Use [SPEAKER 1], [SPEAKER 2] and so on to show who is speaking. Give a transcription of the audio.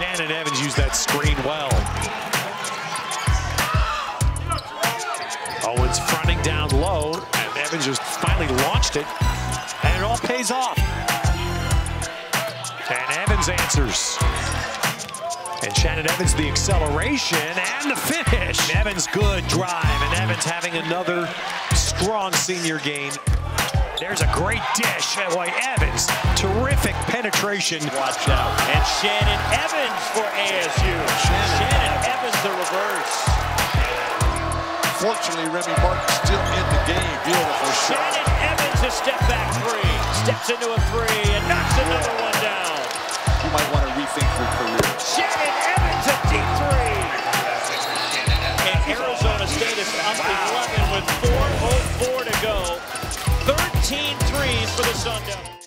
[SPEAKER 1] Shannon Evans used that screen well. Owens fronting down low, and Evans just finally launched it, and it all pays off. And Evans answers. And Shannon Evans, the acceleration and the finish. Evans, good drive, and Evans having another strong senior game. There's a great dish. Boy, Evans, terrific penetration.
[SPEAKER 2] Watch out. And Shannon Evans
[SPEAKER 3] Fortunately, Remy Martin still in the game. Beautiful shot.
[SPEAKER 2] Shannon Evans, a step back three. Steps into a three and knocks another one down.
[SPEAKER 3] You might want to rethink your career.
[SPEAKER 2] Shannon Evans, a deep three. And Arizona State is up 11 with 4.04 to go. 13 threes for the Sun Devils.